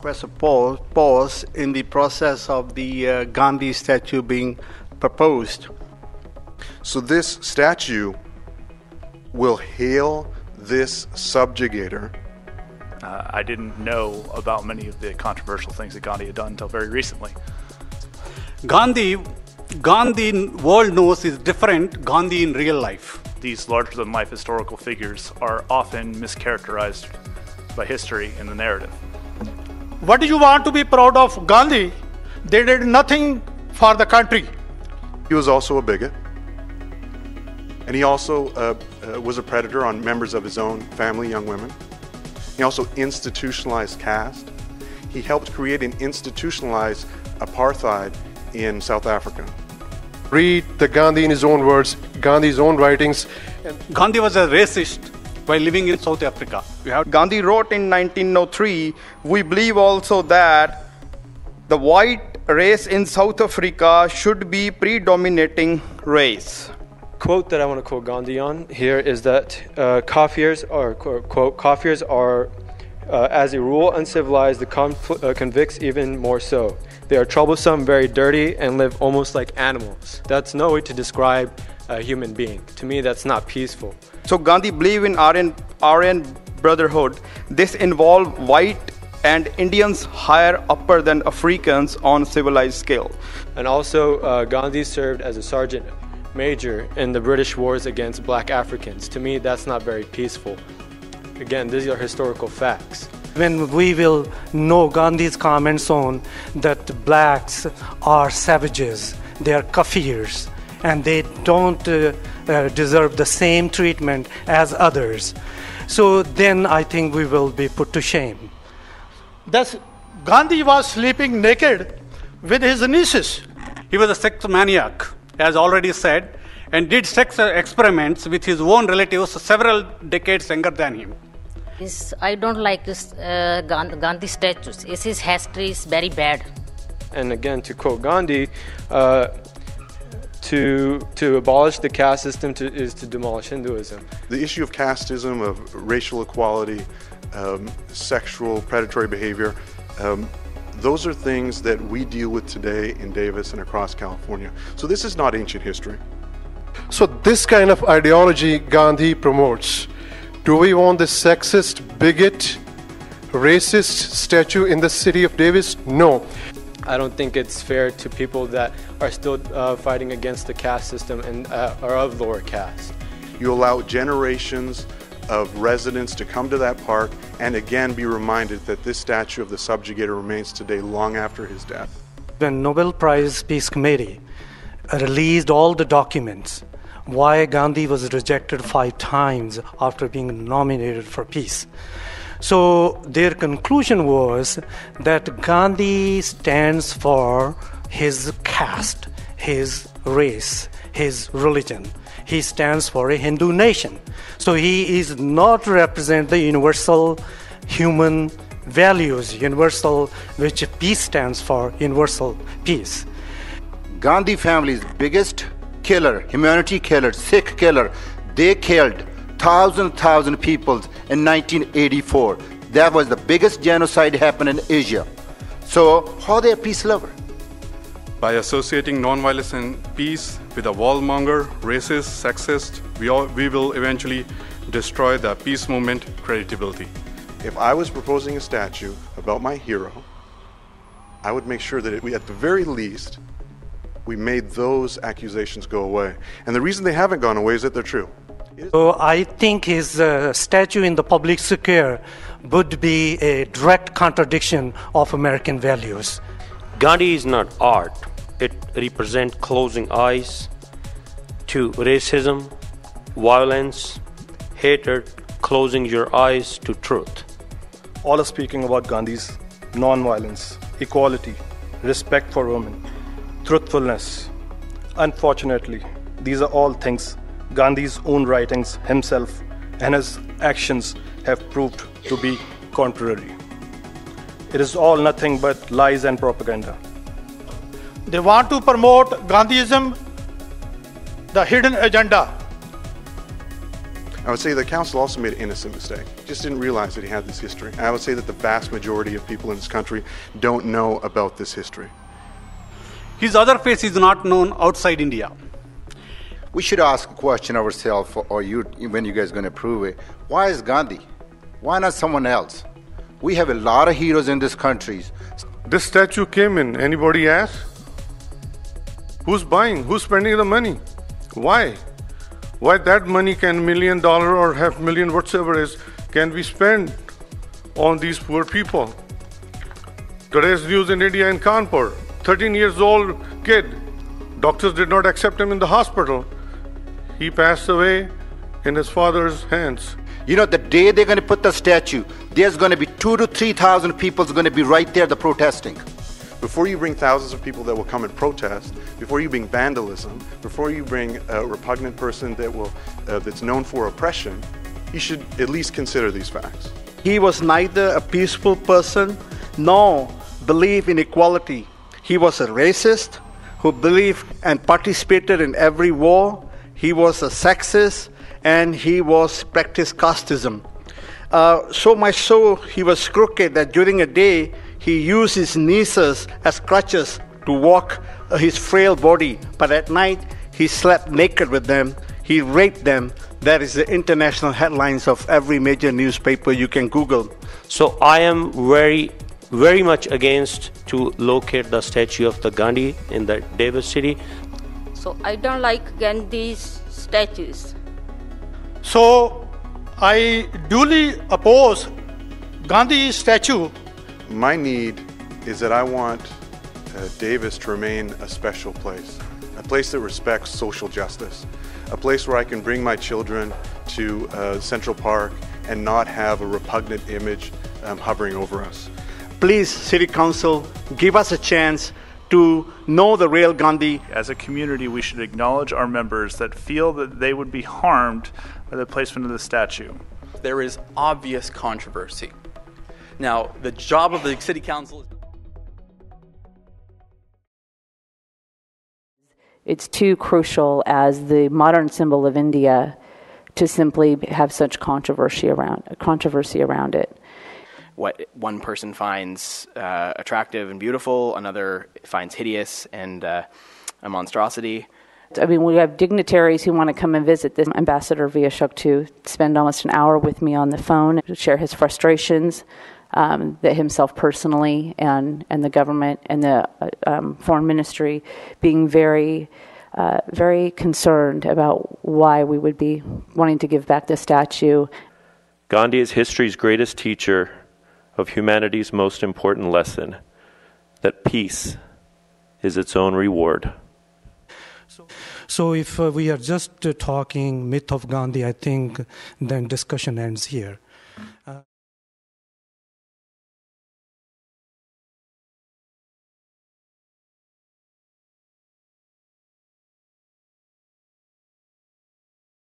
request a pause, pause in the process of the uh, Gandhi statue being proposed. So this statue will hail this subjugator. Uh, I didn't know about many of the controversial things that Gandhi had done until very recently. Gandhi, Gandhi in world knows is different Gandhi in real life. These larger than life historical figures are often mischaracterized by history in the narrative. What do you want to be proud of Gandhi? They did nothing for the country. He was also a bigot. And he also uh, uh, was a predator on members of his own family, young women. He also institutionalized caste. He helped create and institutionalize apartheid in South Africa. Read the Gandhi in his own words, Gandhi's own writings. Gandhi was a racist while living in South Africa. Gandhi wrote in 1903, we believe also that the white race in South Africa should be predominating race. Quote that I want to quote Gandhi on here is that uh, Kafirs are quote Kafirs are uh, as a rule uncivilized, the confl- uh, convicts even more so. They are troublesome, very dirty, and live almost like animals. That's no way to describe a human being. To me, that's not peaceful. So Gandhi believed in Aryan, Aryan brotherhood. This involved white and Indians higher upper than Africans on civilized scale. And also, uh, Gandhi served as a sergeant major in the British wars against black Africans. To me, that's not very peaceful. Again, these are historical facts. When we will know Gandhi's comments on that blacks are savages, they are kafirs, and they don't uh, uh, deserve the same treatment as others. So then I think we will be put to shame. Thus, Gandhi was sleeping naked with his nieces. He was a sex maniac, as already said, and did sex experiments with his own relatives several decades younger than him. I don't like this, uh, Gandhi statues. His history is very bad. And again, to quote Gandhi, uh, to to abolish the caste system to, is to demolish Hinduism. The issue of casteism, of racial equality, um, sexual predatory behavior, um, those are things that we deal with today in Davis and across California. So this is not ancient history. So this kind of ideology Gandhi promotes. Do we want the sexist, bigot, racist statue in the city of Davis? No. I don't think it's fair to people that are still uh, fighting against the caste system and uh, are of lower caste. You allow generations of residents to come to that park and again be reminded that this statue of the subjugator remains today long after his death. The Nobel Prize Peace Committee released all the documents why Gandhi was rejected five times after being nominated for peace. So their conclusion was that Gandhi stands for his caste, his race, his religion. He stands for a Hindu nation. So he is not represent the universal human values, universal which peace stands for, universal peace. Gandhi family's biggest killer, humanity killer, Sikh killer, they killed thousand thousand people in 1984. That was the biggest genocide happened in Asia. So how are they a peace lover? By associating nonviolence and peace with a wallmonger, racist, sexist, we, all, we will eventually destroy the peace movement credibility. If I was proposing a statue about my hero, I would make sure that it, we, at the very least, we made those accusations go away. And the reason they haven't gone away is that they're true. So I think his uh, statue in the public square would be a direct contradiction of American values. Gandhi is not art. It represents closing eyes to racism, violence, hatred, closing your eyes to truth. All are speaking about Gandhi's non-violence, equality, respect for women, truthfulness. Unfortunately, these are all things Gandhi's own writings, himself, and his actions have proved to be contrary. It is all nothing but lies and propaganda. They want to promote Gandhiism, the hidden agenda. I would say the council also made an innocent mistake. Just didn't realize that he had this history. I would say that the vast majority of people in this country don't know about this history. His other face is not known outside India. We should ask a question ourselves, or you, when you guys going to prove it. Why is Gandhi? Why not someone else? We have a lot of heroes in this country. This statue came in. Anybody ask? Who's buying? Who's spending the money? Why? Why that money can million dollar or half million whatsoever is can be spent on these poor people? Today's news in India in Kanpur, 13 years old kid. Doctors did not accept him in the hospital. He passed away in his father's hands. You know, the day they're going to put the statue, there's going to be two to three thousand people going to be right there, the protesting. Before you bring thousands of people that will come and protest, before you bring vandalism, before you bring a repugnant person that will uh, that's known for oppression, you should at least consider these facts. He was neither a peaceful person nor believed in equality. He was a racist who believed and participated in every war. He was a sexist and he was practiced casteism. Uh, so much so he was crooked that during a day he used his nieces as crutches to walk uh, his frail body, but at night he slept naked with them. He raped them. That is the international headlines of every major newspaper you can Google. So I am very, very much against to locate the statue of the Gandhi in the Davis city. So I don't like Gandhi's statues. So I duly oppose Gandhi's statue. My need is that I want uh, Davis to remain a special place, a place that respects social justice, a place where I can bring my children to uh, Central Park and not have a repugnant image um, hovering over us. Please, City Council, give us a chance to know the real Gandhi. As a community, we should acknowledge our members that feel that they would be harmed by the placement of the statue. There is obvious controversy. Now, the job of the City Council is. It's too crucial as the modern symbol of India to simply have such controversy around controversy around it. What one person finds uh, attractive and beautiful, another finds hideous and uh, a monstrosity. I mean, we have dignitaries who want to come and visit. This ambassador via to spend almost an hour with me on the phone, to share his frustrations, um, that himself personally and and the government and the uh, um, foreign ministry being very. Uh, very concerned about why we would be wanting to give back the statue. Gandhi is history's greatest teacher of humanity's most important lesson that peace is its own reward. So, if uh, we are just uh, talking myth of Gandhi, I think then discussion ends here.